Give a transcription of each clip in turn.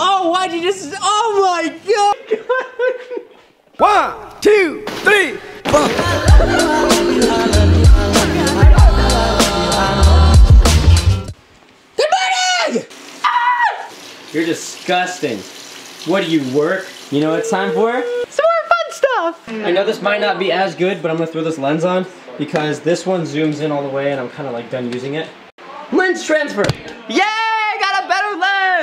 Oh, why'd you just? Oh my god! One, two, three, four. Good morning! Ah! You're disgusting. What do you work? You know what it's time for? Some more fun stuff! I know this might not be as good, but I'm gonna throw this lens on because this one zooms in all the way and I'm kind of like done using it. Lens transfer! Yay! Got a better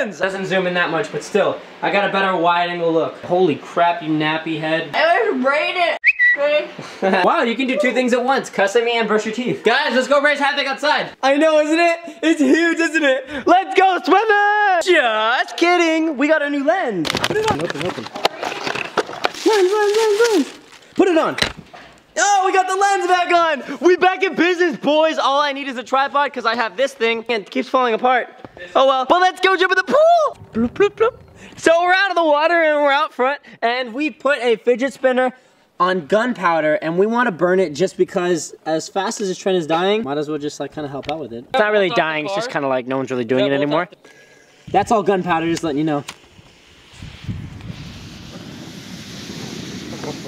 lens! Doesn't zoom in that much, but still, I got a better wide angle look. Holy crap, you nappy head. I was braided. wow, you can do two things at once. Cuss at me and brush your teeth. Guys, let's go raise havoc outside. I know, isn't it? It's huge, isn't it? Let's go swimming! Just kidding. We got a new lens. Put it on. Open, open. Lens, lens, lens, lens. Put it on. Oh, we got the lens back on. We back in business, boys. All I need is a tripod because I have this thing and it keeps falling apart. Oh well, but let's go jump in the pool. Bloop, bloop, bloop. So we're out of the water and we're out front and we put a fidget spinner on gunpowder and we want to burn it just because as fast as this trend is dying, might as well just like kind of help out with it. It's not really dying, it's just kind of like no one's really doing it anymore. That's all gunpowder, just letting you know.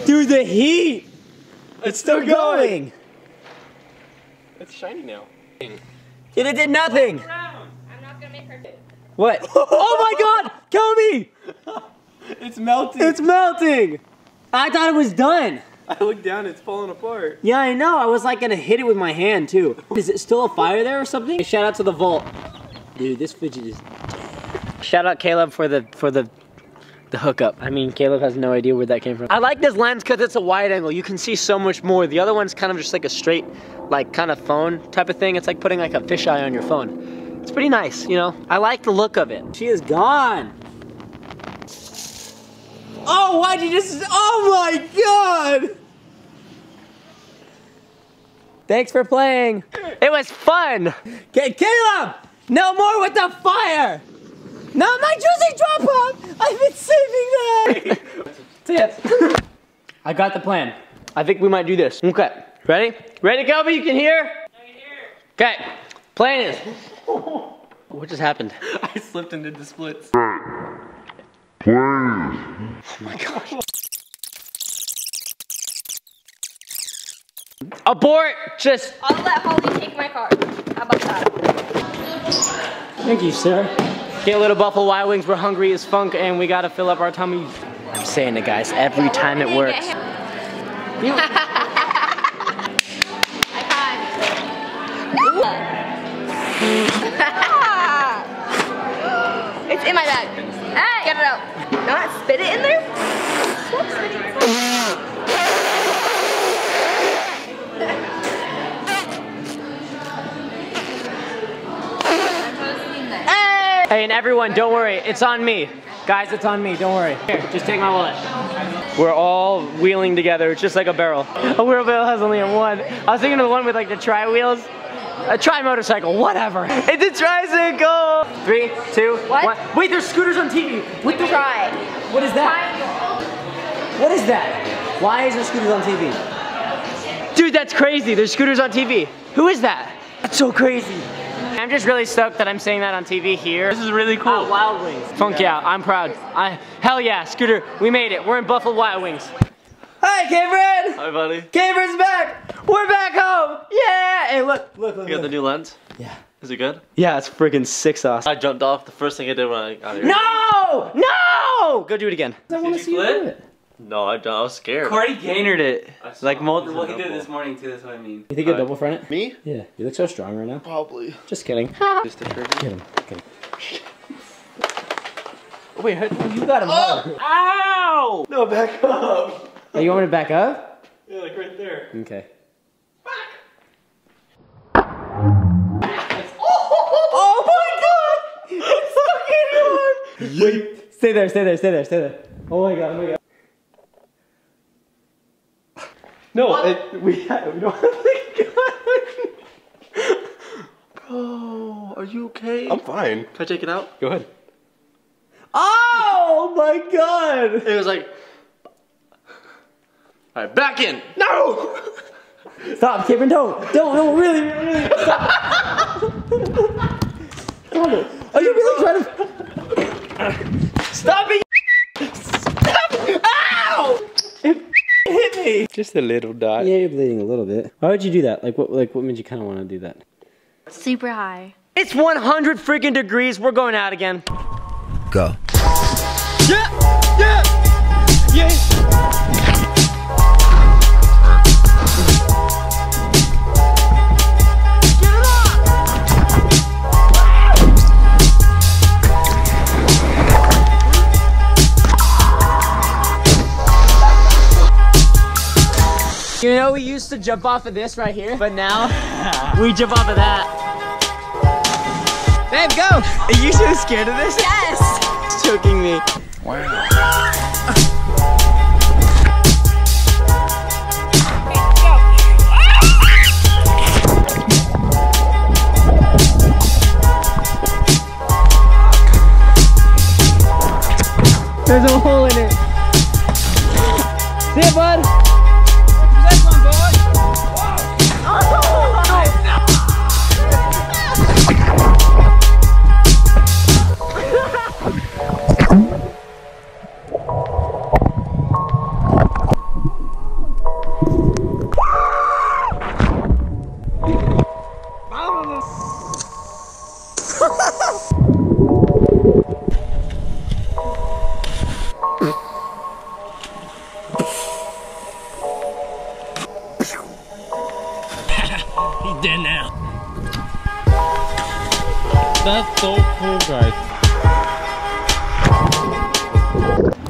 Dude, the heat! It's still going! It's shiny now. And it did nothing! I'm not gonna make her. What? oh my god! Kill me! It's melting. It's melting! I thought it was done. I look down, it's falling apart. Yeah, I know. I was like gonna hit it with my hand too. Is it still a fire there or something? Shout out to the vault. Dude, this fidget is. Shout out Caleb for the for the the hookup. I mean, Caleb has no idea where that came from. I like this lens because it's a wide angle. You can see so much more. The other one's kind of just like a straight, like kind of phone type of thing. It's like putting like a fisheye on your phone. It's pretty nice, you know? I like the look of it. She is gone. Oh, why'd you just, oh my God! Thanks for playing. It was fun. Okay, Caleb, no more with the fire. Not my juicy drop off. I've been saving that. That's it. I got the plan. I think we might do this. Okay, ready? Ready, Kelby? You can hear? Okay, plan is. What just happened? I slipped and did the splits. Play Oh my gosh. Abort! Just. I'll let Holly take my car. How about that? Thank you, sir. Okay, little Buffalo Wild Wings, we're hungry as funk and we gotta fill up our tummies. I'm saying it, guys, every time it works. Not spit it in there? Stop spitting. Hey, and everyone, don't worry, it's on me. Guys, it's on me, don't worry. Here, just take my wallet. We're all wheeling together, it's just like a barrel. A wheelbarrow has only one. I was thinking of the one with like the tri wheels. A tri motorcycle, whatever. It's a tricycle! Three, two, What? one. Wait, there's scooters on TV. What the? Try. What is that? What is that? Why is there scooters on TV? Dude, that's crazy. There's scooters on TV. Who is that? That's so crazy. I'm just really stoked that I'm saying that on TV here. This is really cool. At Wild Wings. Funk yeah, I'm proud. I hell yeah, Scooter, we made it. We're in Buffalo Wild Wings. Hi, Cameron. Hi, buddy. Cameron's back. We're back home. Yeah. Hey, look, look, look. You got the new lens? Yeah. Is it good? Yeah, it's freaking sick sauce. I jumped off. The first thing I did when I got here. No! No! Go do it again. I want you split? it. No, I, I was scared. Corey Gaynered it. I Like multiple. Well, he did this morning too. That's what I mean. You think you Alright. double front it? Me? Yeah. You look so strong right now. Probably. Just kidding. Just a trigger. Kidding. Kidding. Wait, you got him. oh! Ow! No, back up. Oh, you want me to back up? Yeah, like right there. Okay. Oh my god! It's stuck in your arm! Wait, stay there, stay there, stay there, stay there. Oh my god, oh my god. No, it, we, ha- we don't have the gun. Bro, are you okay? I'm fine. Can I take it out? Go ahead. Oh my god! It was like. Alright, back in! No! Stop, Cameron, don't! Don't, no, really, really, really, stop! Stop it. Are you really trying to... Stop it! Stop! Ow! It hit me. Just a little dot. Yeah, you're bleeding a little bit. Why would you do that? Like what? Like what made you kind of want to do that? Super high. It's 100 freaking degrees. We're going out again. Go. Yeah, yeah, yeah. Know, we used to jump off of this right here, but now we jump off of that. Babe, go! Are you so scared of this? Yes! It's choking me. Wow. There's a hole in it. See ya, bud. That's so cool, guys.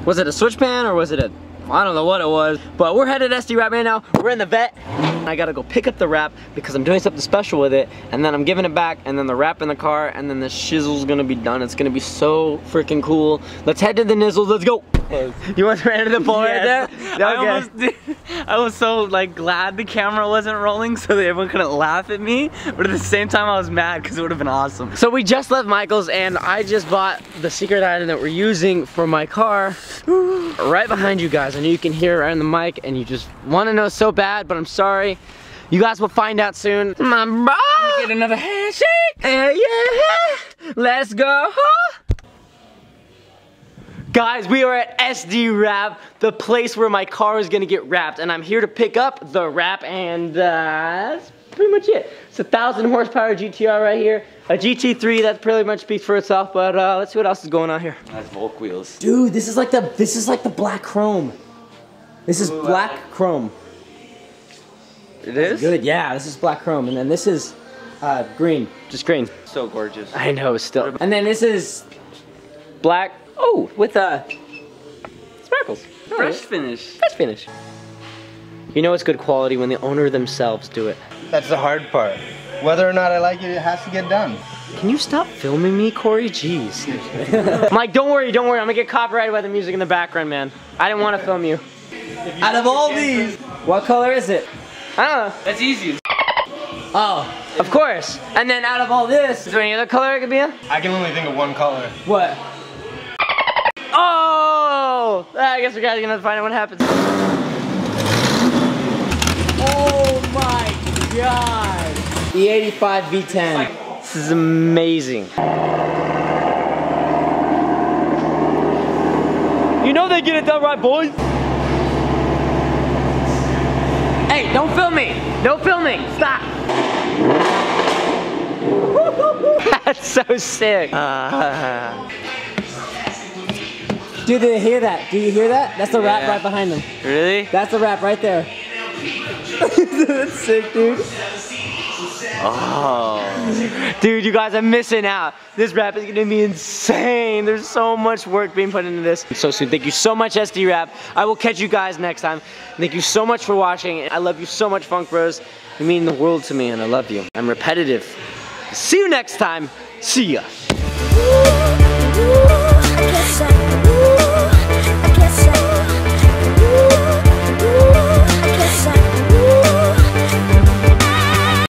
Was it a switch pan or was it a, I don't know what it was, but we're headed SD Wrap right now. We're in the vet. I gotta go pick up the wrap because I'm doing something special with it and then I'm giving it back and then the wrap in the car and then the shizzle's gonna be done. It's gonna be so freaking cool. Let's head to the nizzles, let's go. You want to enter the ball right there? Yes. I almost did. I was so like glad the camera wasn't rolling so that everyone couldn't laugh at me, but at the same time I was mad because it would have been awesome. So we just left Michael's and I just bought the secret item that we're using for my car right behind you guys. I know you can hear it right on the mic and you just want to know so bad, but I'm sorry. You guys will find out soon. My bro! Get another handshake. Yeah, let's go. Guys, we are at SD Wrap, the place where my car is gonna get wrapped, and I'm here to pick up the wrap, and uh, that's pretty much it. It's a thousand horsepower GTR right here, a GT3 that pretty much speaks for itself. But uh, let's see what else is going on here. That's Volk wheels. Dude, this is like the this is like the black chrome. This is Ooh, black I- chrome. It is? Good, yeah. This is black chrome, and then this is uh, green, just green. So gorgeous. I know, still. And then this is black. Oh, with uh, sparkles. Fresh finish. Fresh finish. You know it's good quality when the owner themselves do it. That's the hard part. Whether or not I like it, it has to get done. Can you stop filming me, Corey? Jeez. Mike, don't worry, don't worry. I'm gonna get copyrighted by the music in the background, man. I didn't want to film you. Out of all these, what color is it? I don't know. That's easy. Oh, of course. And then out of all this, is there any other color it could be in? I can only think of one color. What? Oh! I guess we guys are gonna find out what happens. Oh my god! The 85 V10. This is amazing. You know they get it done right, boys. Hey, don't film me. No filming. Stop. That's so sick. Uh, Dude, did you hear that? Do you hear that? That's the wrap right behind them. Really? That's the wrap right there. That's sick, dude. Oh. Dude, you guys are missing out. This wrap is gonna be insane. There's so much work being put into this. So soon. Thank you so much, SD Wrap. I will catch you guys next time. Thank you so much for watching. I love you so much, Funk Bros. You mean the world to me, and I love you. I'm repetitive. See you next time. See ya.